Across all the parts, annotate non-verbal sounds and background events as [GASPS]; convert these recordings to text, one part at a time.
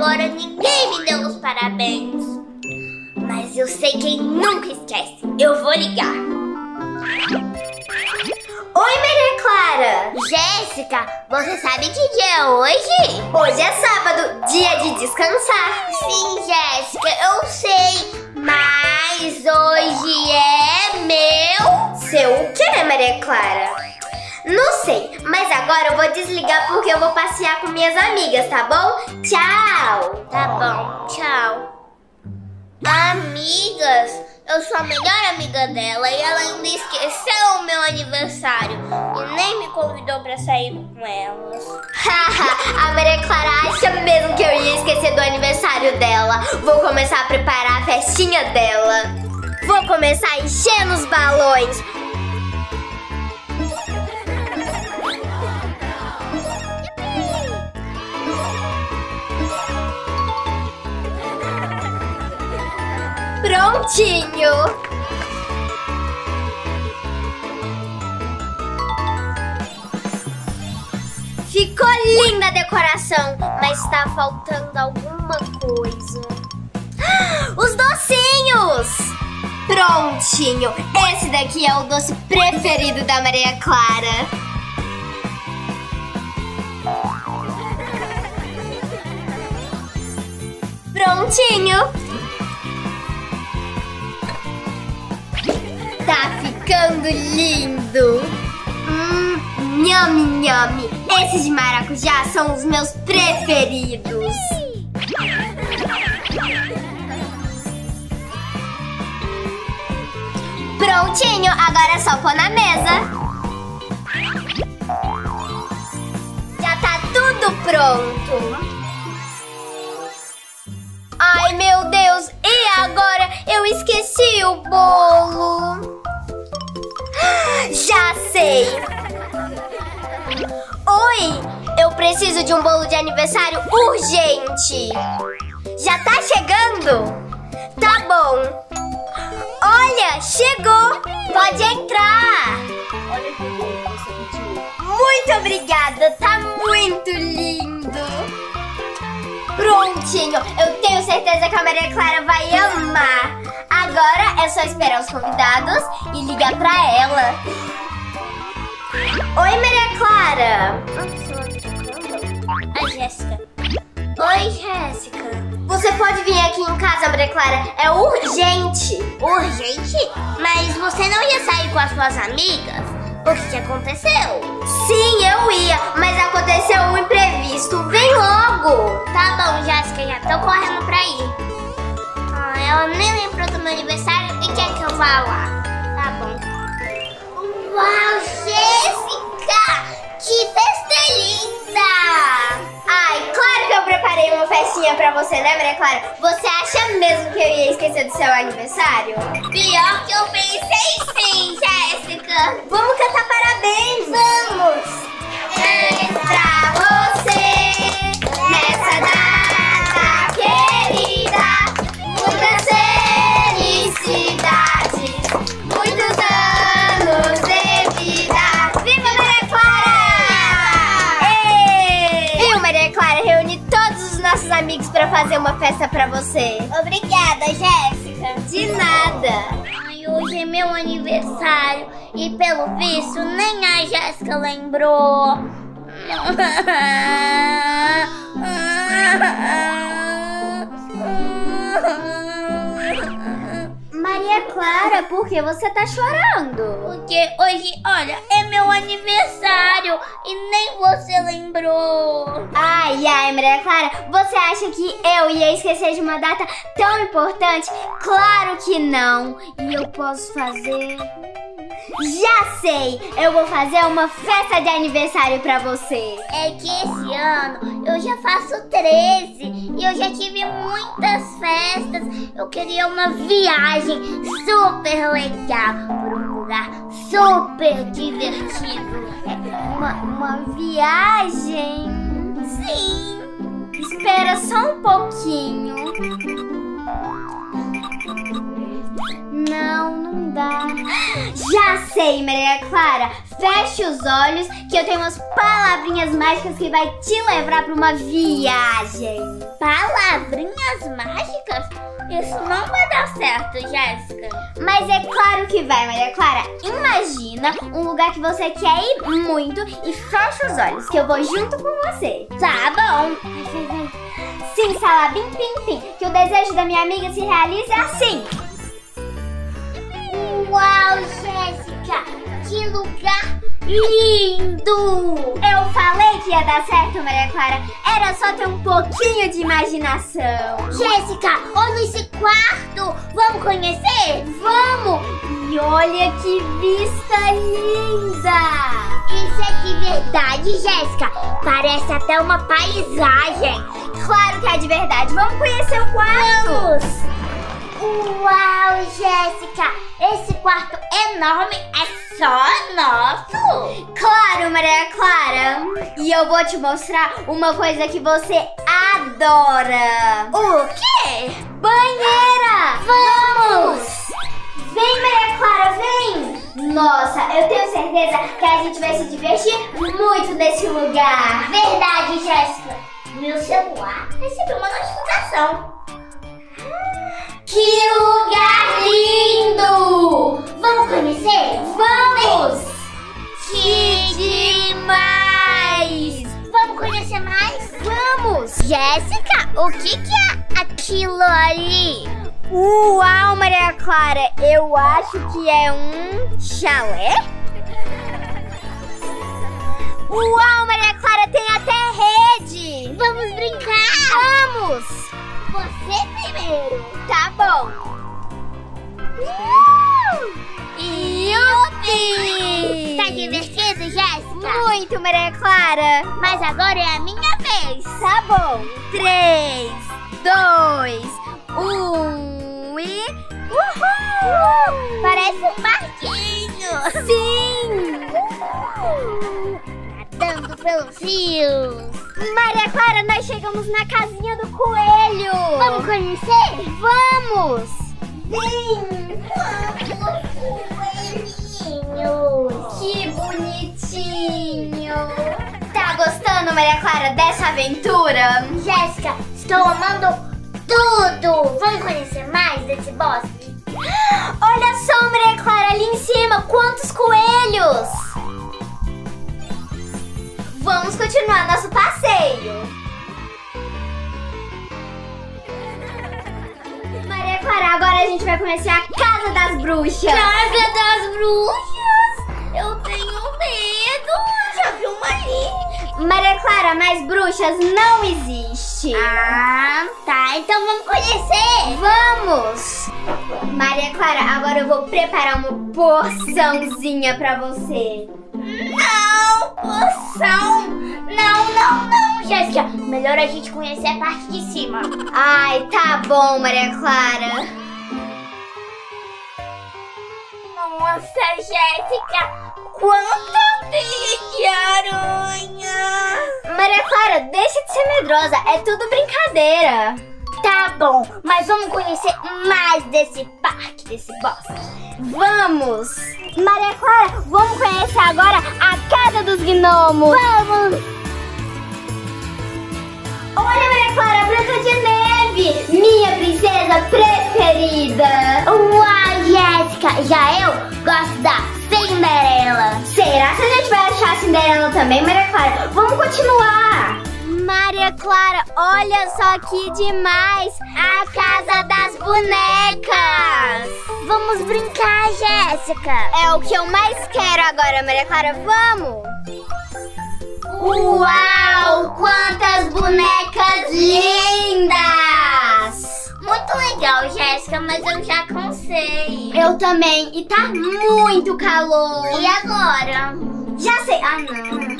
agora ninguém me deu os parabéns. Mas eu sei quem nunca esquece. Eu vou ligar. Oi, Maria Clara! Jéssica, você sabe que dia é hoje? Hoje é sábado, dia de descansar. Sim, Jéssica, eu sei. Mas hoje é meu. Seu o quê, Maria Clara? Não sei, mas agora eu vou desligar porque eu vou passear com minhas amigas, tá bom? Tchau! Tá bom, tchau. Amigas? Eu sou a melhor amiga dela e ela ainda esqueceu o meu aniversário e nem me convidou pra sair com elas. [LAUGHS] A Maria Clara acha mesmo que eu ia esquecer do aniversário dela. Vou começar a preparar a festinha dela. Vou começar enchendo os balões. Prontinho! Ficou linda a decoração, mas tá faltando alguma coisa. [GASPS] Os docinhos! Prontinho! Esse daqui é o doce preferido da Maria Clara. [LAUGHS] Prontinho! Tá ficando lindo! Hum, nhame, nhame! Esses de maracujá são os meus preferidos! Prontinho, agora é só pôr na mesa. Já tá tudo pronto. Ai, meu Deus, e agora eu esqueci o bolo. Já sei. Oi, eu preciso de um bolo de aniversário urgente. Já tá chegando? Tá bom. Olha, chegou! Pode entrar! Olha que bom que você pediu. Muito obrigada, tá muito lindo! Prontinho, eu tenho certeza que a Maria Clara vai amar! Agora é só esperar os convidados e ligar pra ela. Oi, Maria Clara! A Jéssica. Oi, Jéssica. Você pode vir aqui em casa, Maria Clara? É urgente! Urgente? Mas você não ia sair com as suas amigas? O que, que aconteceu? Sim, eu ia, mas aconteceu um imprevisto. Vem logo! Bom, Jéssica, já tô correndo pra ir. Ah, ela nem lembrou do meu aniversário e quer que eu vá lá. Tá bom. Uau, Jéssica! Que festa linda! Ai, claro que eu preparei uma festinha pra você, né, Maria Clara? Você acha mesmo que eu ia esquecer do seu aniversário? Pior que eu pensei sim, Jéssica. Vamos cantar parabéns! Vamos! Parabéns fazer uma festa pra você. Obrigada, Jéssica. De nada. Ai, hoje é meu aniversário e pelo visto nem a Jéssica lembrou. [LAUGHS] Clara, por que você tá chorando? Porque hoje, olha, é meu aniversário e nem você lembrou. Ai, ai, Maria Clara, você acha que eu ia esquecer de uma data tão importante? Claro que não. E eu posso fazer. Já sei! Eu vou fazer uma festa de aniversário pra você. É que esse ano eu já faço 13 e eu já tive muitas festas. Eu queria uma viagem super legal para um lugar super divertido. Uma, uma viagem? Sim. Espera só um pouquinho. Não, não dá. Já sei, Maria Clara. Feche os olhos que eu tenho umas palavrinhas mágicas que vai te levar para uma viagem. Palavrinhas mágicas? Isso não vai dar certo, Jéssica. Mas é claro que vai, Maria Clara. Imagina um lugar que você quer ir muito e fecha os olhos, que eu vou junto com você. Tá bom. [LAUGHS] Sim, Salabim Pim Pim, que o desejo da minha amiga se realize assim. Lugar lindo! Eu falei que ia dar certo, Maria Clara. Era só ter um pouquinho de imaginação. Jéssica, olha esse quarto! Vamos conhecer? Vamos! E olha que vista linda! Isso é de verdade, Jéssica? Parece até uma paisagem. Claro que é de verdade. Vamos conhecer o quarto! Vamos! Uau, Jéssica! Esse quarto enorme é só nosso? Claro, Maria Clara! E eu vou te mostrar uma coisa que você adora! O quê? Banheira! Vamos! Vem, Maria Clara, vem! Nossa, eu tenho certeza que a gente vai se divertir muito nesse lugar! Verdade, Jéssica. Meu celular recebeu uma notificação. Que lugar lindo! O que, que é aquilo ali? Uau, Maria Clara, eu acho que é um chalé? Uau, Maria Clara, tem até rede! Vamos brincar! Vamos! Você primeiro. Tá bom! Yupi! Tá divertido, Jéssica? Muito, Maria Clara! Mas agora é a minha vez. Tá bom! Três, pelos rios. Maria Clara, nós chegamos na casinha do coelho! Vamos conhecer? Vamos! Coelhinhos. Que bonitinho! Tá gostando, Maria Clara, dessa aventura? Jéssica, estou amando tudo. Vamos conhecer mais desse bosque? Olha só, Maria Clara, ali em cima, quantos coelhos! Vamos continuar nosso passeio. Maria Clara, agora a gente vai conhecer a Casa das Bruxas. Casa das Bruxas. Eu tenho medo. Já vi uma ali. Maria Clara, mas bruxas não existe. Ah, tá. Então vamos conhecer. Vamos! Maria Clara, agora eu vou preparar uma porçãozinha pra você. Não, poção. Não, não, não, Jéssica. Melhor a gente conhecer a parte de cima. Ai, tá bom, Maria Clara. Nossa, Jéssica. Quanta teia de aranha. Maria Clara, deixa de ser medrosa, é tudo brincadeira. Tá bom, mas vamos conhecer mais desse parque, desse bosque. Vamos! Maria Clara, vamos conhecer agora a Casa dos Gnomos. Vamos! Olha, Maria Clara, Branca de Neve, minha princesa preferida. Uau, Jéssica, já eu gosto da Cinderela. Será que a gente vai achar a Cinderela também, Maria Clara? Vamos continuar. Maria Clara, olha só que demais! A Casa das Bonecas. Vamos brincar, Jéssica. É o que eu mais quero agora, Maria Clara. Vamos! Uau, quantas bonecas lindas! Muito legal, Jéssica, mas eu já cansei. Eu também, e tá muito calor. E agora? Já sei. Ah, não.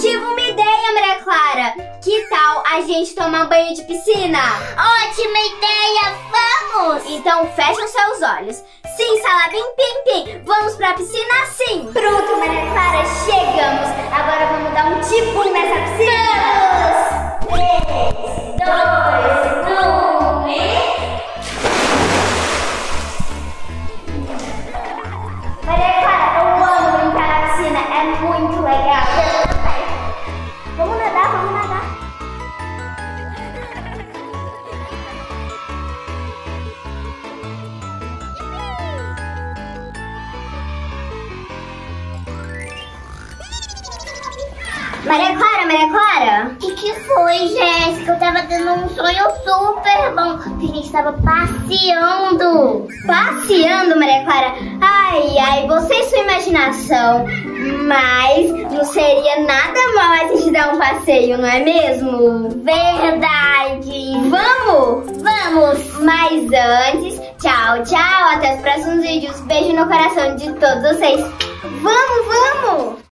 Tive uma ideia, Maria Clara. Que tal a gente tomar um banho de piscina? Ótima ideia, vamos! Então fecha os seus olhos. Sim, Salabim Pim Pim. Vamos pra piscina sim. Pronto, Maria Clara, chegamos. Agora vamos dar um tipo nessa piscina. Maria Clara, Maria Clara. O que, que foi, Jéssica? Eu tava tendo um sonho super bom. Que a gente tava passeando. Passeando, Maria Clara? Ai, ai, você e sua imaginação. Mas não seria nada mal a gente dar um passeio, não é mesmo? Verdade. Vamos? Vamos. Mas antes, tchau, tchau. Até os próximos vídeos. Beijo no coração de todos vocês. Vamos, vamos!